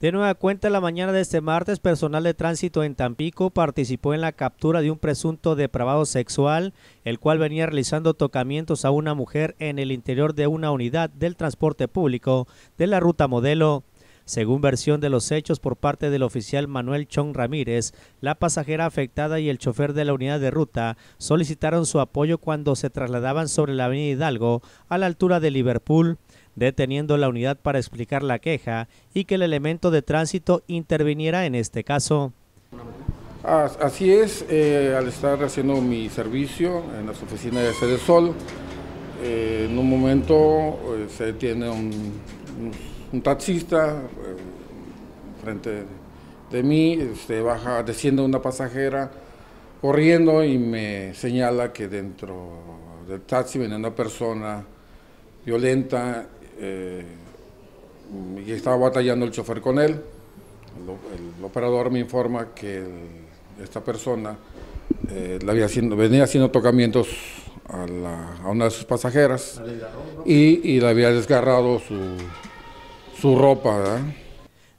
De nueva cuenta, la mañana de este martes, personal de tránsito en Tampico participó en la captura de un presunto depravado sexual, el cual venía realizando tocamientos a una mujer en el interior de una unidad del transporte público de la ruta modelo. Según versión de los hechos por parte del oficial Manuel Chong Ramírez, la pasajera afectada y el chofer de la unidad de ruta solicitaron su apoyo cuando se trasladaban sobre la avenida Hidalgo a la altura de Liverpool deteniendo la unidad para explicar la queja y que el elemento de tránsito interviniera en este caso. Así es, eh, al estar haciendo mi servicio en las oficinas de Sede Sol, eh, en un momento eh, se detiene un, taxista frente de mí, este, baja, desciende una pasajera corriendo y me señala que dentro del taxi viene una persona violenta eh, y estaba batallando el chofer con él. El, operador me informa que esta persona eh, había haciendo, venía haciendo tocamientos a, una de sus pasajeras y, le había desgarrado su, su ropa.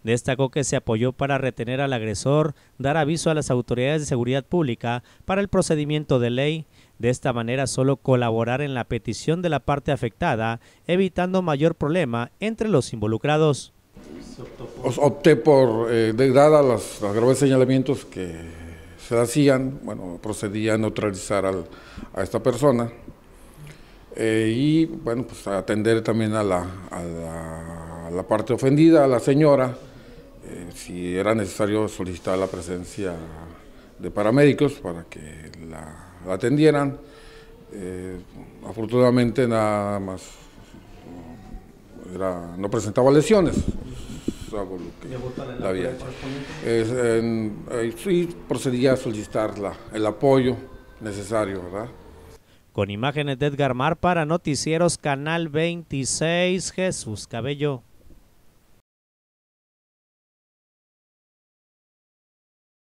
Destacó que se apoyó para retener al agresor, dar aviso a las autoridades de seguridad pública para el procedimiento de ley. De esta manera solo colaborar en la petición de la parte afectada, evitando mayor problema entre los involucrados. Opté por, eh, dadas los, graves señalamientos que se hacían, bueno, procedía a neutralizar a esta persona eh, y, bueno, pues atender también a la, a la parte ofendida, a la señora, eh, si era necesario solicitar la presencia de paramédicos para que la, atendieran. Eh, afortunadamente nada más era, no presentaba lesiones. la había sí, procedía a solicitar el apoyo necesario, ¿verdad? Con imágenes de Edgar Mar para Noticieros Canal 26, Jesús Cabello.